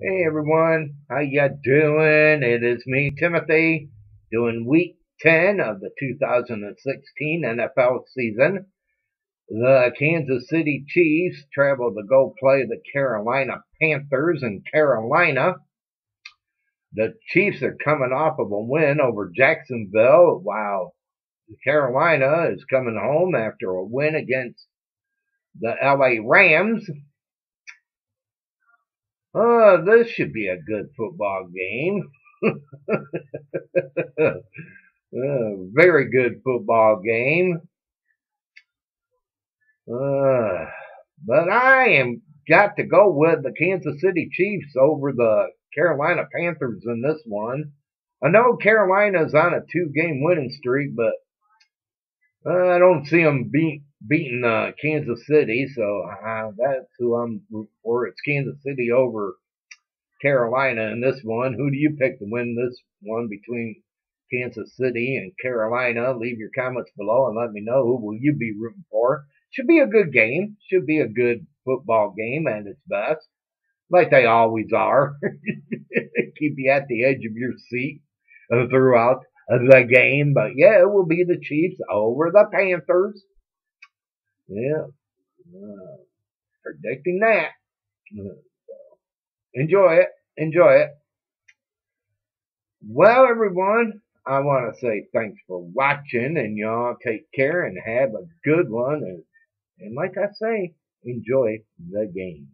Hey everyone, how ya doing? It is me, Timothy, doing week 10 of the 2016 NFL season. The Kansas City Chiefs travel to go play the Carolina Panthers in Carolina. The Chiefs are coming off of a win over Jacksonville, while Carolina is coming home after a win against the LA Rams. Oh, this should be a good football game. uh, very good football game. Uh, but I am got to go with the Kansas City Chiefs over the Carolina Panthers in this one. I know Carolina's on a two-game winning streak, but I don't see them beat beating uh, Kansas City, so uh, that's who I'm rooting for. It's Kansas City over Carolina in this one. Who do you pick to win this one between Kansas City and Carolina? Leave your comments below and let me know who will you be rooting for. Should be a good game. Should be a good football game at its best, like they always are. Keep you at the edge of your seat throughout the game. But yeah, it will be the Chiefs over the Panthers. Yeah, uh, predicting that. Enjoy it. Enjoy it. Well, everyone, I want to say thanks for watching, and y'all take care and have a good one. And, and like I say, enjoy the game.